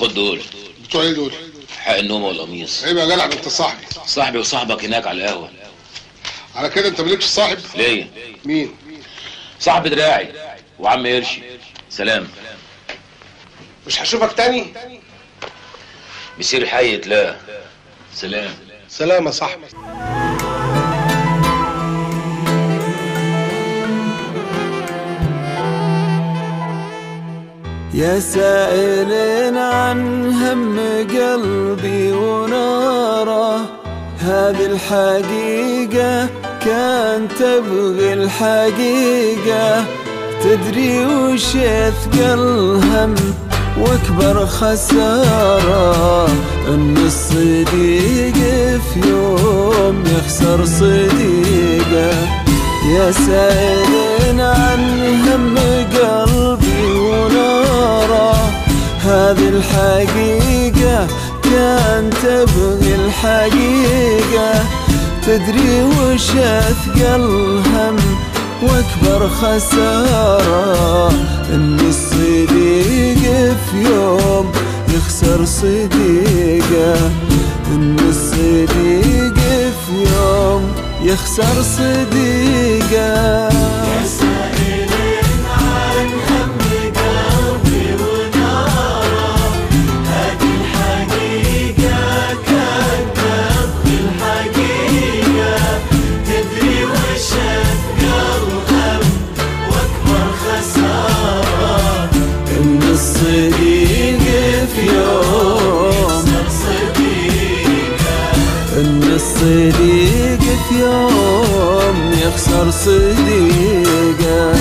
خد دول بتوع إيه دول؟ حق النوم والقميص. عيب يا جدع انت صاحبي؟ صاحبي وصاحبك هناك على القهوة. على كده انت مالكش صاحب؟ ليه؟ مين؟ صاحب دراعي وعم قرشي. سلام. مش هشوفك تاني؟ مسير حي لا. سلام. سلام يا صاحبي. يا سائل عن هم قلبي وناره. هذه الحقيقة كان تبغي الحقيقة. تدري وش يثقل هم وأكبر خسارة؟ إن الصديق في يوم يخسر صديقه. يا سائل عن هم قلبي هذه الحقيقة كان تبغي الحقيقة. تدري وش أثقل هم وأكبر خسارة؟ إن الصديق في يوم يخسر صديقه. إن الصديق في يوم يخسر صديقه. الصديق في يوم. إن الصديق في يوم يخسر صديقه